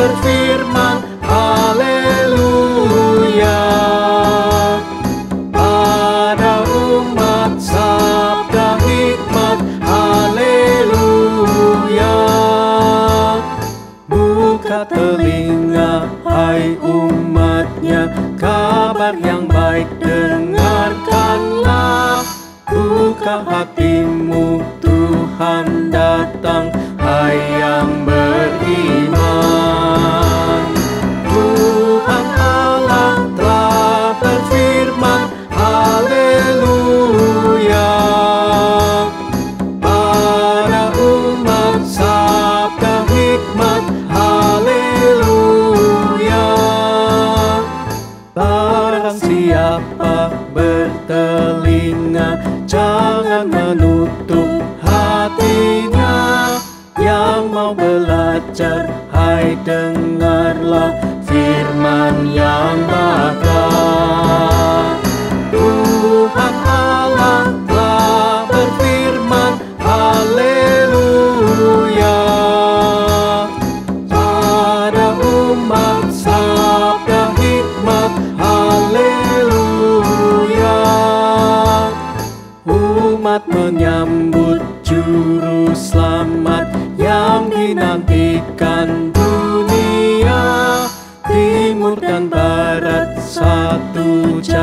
berfirman Haleluya. Pada umat sabda hikmat Haleluya. Buka telinga hai umatnya Kabar yang baik dengarkanlah. Buka hati siapa bertelinga Jangan menutup hatinya. Yang mau belajar Hai dengarlah Umat menyambut juru selamat Yang dinantikan dunia Timur dan barat satu jalan